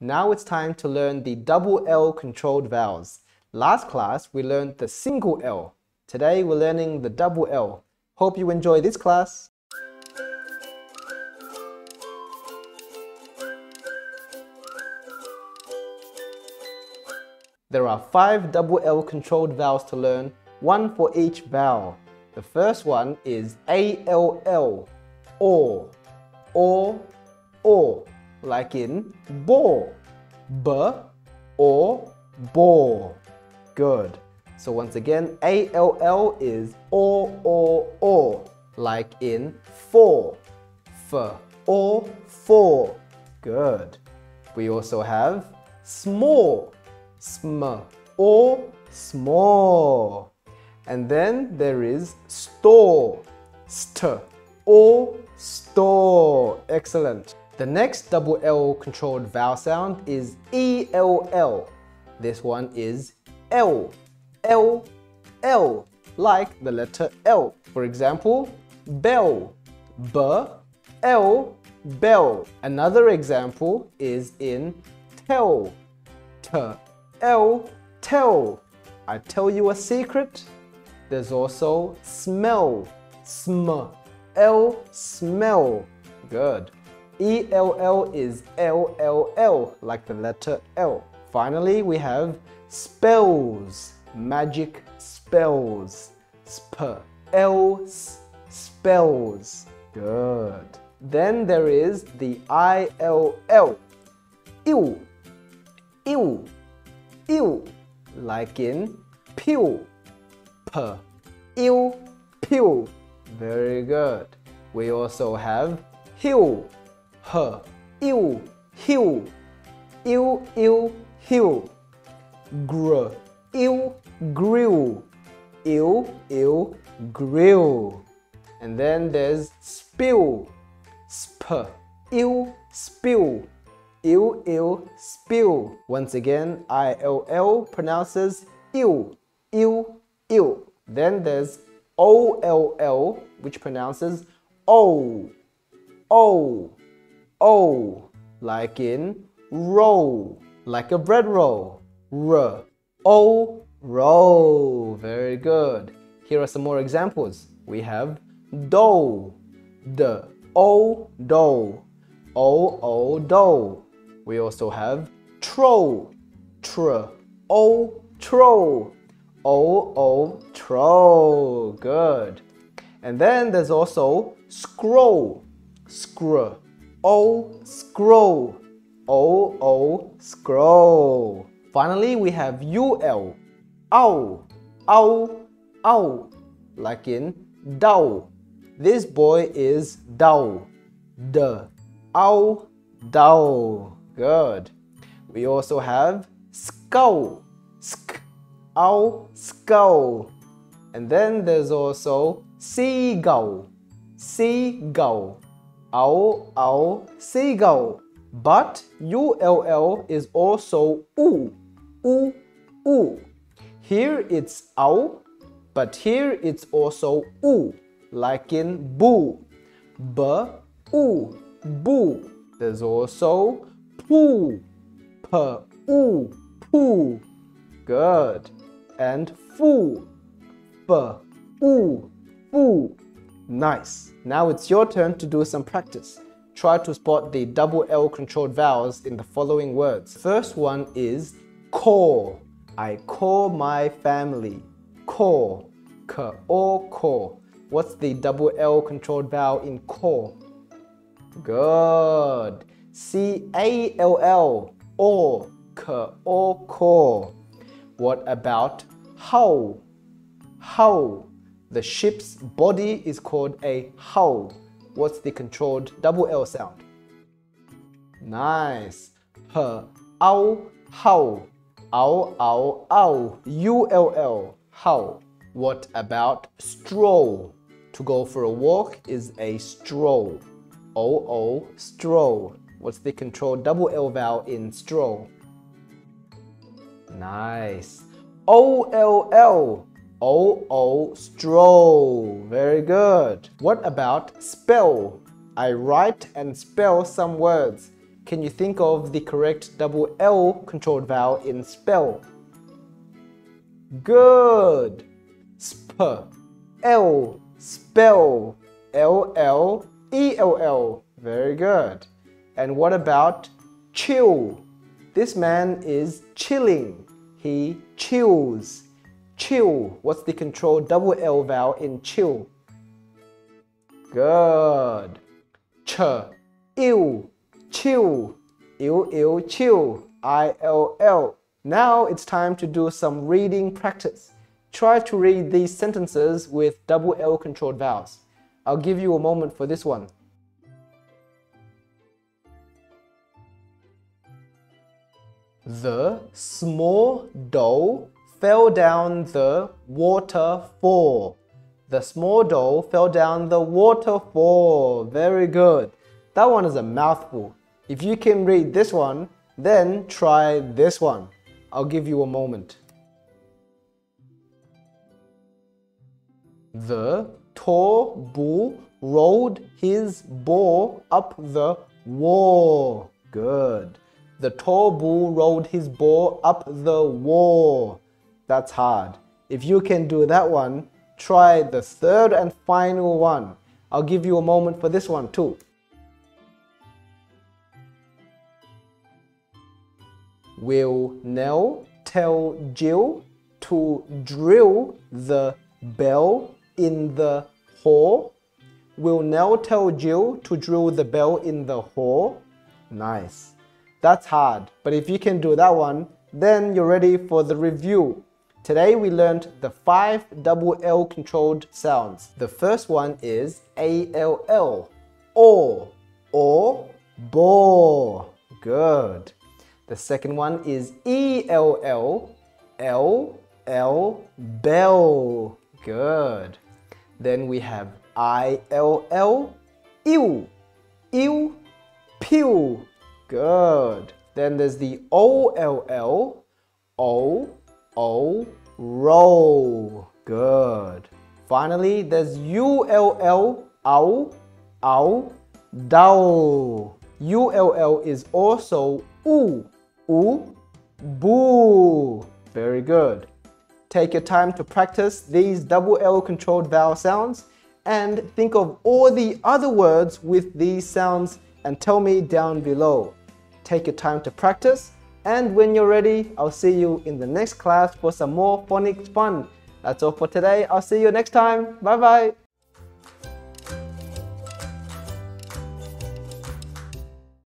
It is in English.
Now it's time to learn the double L controlled vowels. Last class we learned the single L. Today we're learning the double L. Hope you enjoy this class. There are five double L controlled vowels to learn, one for each vowel. The first one is A-L-L, or, or, or, like in ball, b, or, ball. Good. So once again, A-L-L is or, or, or, like in four, f, or, four. Good. We also have small, sm, or small. And then there is store, st, or store. Excellent. The next double L controlled vowel sound is E-L-L. This one is L, L, L, like the letter L. For example, bell, B, L, bell. Another example is in tell, T, L, tell. I tell you a secret. There's also smell, sm, L, smell. Good. E-L-L is L-L-L, like the letter L. Finally, we have spells, magic spells. Sp, L's, spells. Good. Then there is the I-L-L. Ew, ew, ew, like in pew. P, ew, pew. Very good. We also have hill, h, ew, hill, ew, ew, hill. Gr, ew, grill, ew, ew, grill. And then there's spill, sp, ew, spill, ew, ew, spill. Once again, I-L-L pronounces ew, ew, ew. Then there's O-L-L, which pronounces O, O, O, like in roll, like a bread roll. R, O, roll. Very good. Here are some more examples. We have dough, D, O, dough, O, O, dough. We also have troll, tr, O, troll, O, O, troll. Good. And then there's also scroll, scr, O, scroll, O, O, scroll. Finally, we have UL, ow, ow, ow, like in dow. This boy is dow, d, ow, dow. Good. We also have skull, sk, ow, skull. And then there's also seagull, seagull, ow, ow, seagull. But ULL is also oo, oo, oo. Here it's ow, but here it's also oo, like in boo, b, oo, boo. There's also poo, p, oo, poo. Good. And foo, f, oo, foo. Nice. Now it's your turn to do some practice. Try to spot the double L controlled vowels in the following words. First one is call. I call my family. Call. K or call. What's the double L controlled vowel in call? Good. C-A-L-L. Or. K or call. What about how? How. The ship's body is called a hull. What's the controlled double L sound? Nice. H, ow, how. Ow, ow, ow. U-L-L, how. What about stroll? To go for a walk is a stroll. O-O, stroll. What's the controlled double L vowel in stroll? Nice. O-L-L, O-O, stroll. Very good. What about spell? I write and spell some words. can you think of the correct double L controlled vowel in spell? Good. Sp. L. Spell. L L E L L. Very good. And what about chill? This man is chilling. He chills. Chill. What's the controlled double L vowel in chill? Good. Ch. Ill. Chill. Ill, ill, chill. I L L. Now it's time to do some reading practice. Try to read these sentences with double L controlled vowels. I'll give you a moment for this one. The small doll fell down the waterfall. The small doll fell down the waterfall. Very good. That one is a mouthful. If you can read this one, then try this one. I'll give you a moment. The tall bull rolled his ball up the wall. Good. The tall bull rolled his ball up the wall. That's hard. If you can do that one, try the third and final one. I'll give you a moment for this one too. Will Nell tell Jill to drill the bell in the hole? Will Nell tell Jill to drill the bell in the hole? Nice. That's hard, but if you can do that one, then you're ready for the review. Today we learned the five double L controlled sounds. The first one is A-L-L, or, or, ball. Good. The second one is E-L-L, L, L, bell. Good. Then we have I-L-L, ew, ew, pew. Good. Then there's the O-L-L, O, O, roll. Good. Finally, there's U-L-L, ow, ow, dow. U-L-L is also oo, oo, boo. Very good. Take your time to practice these double L controlled vowel sounds and think of all the other words with these sounds and tell me down below. Take your time to practice and when you're ready, I'll see you in the next class for some more phonics fun. That's all for today. I'll see you next time. Bye bye.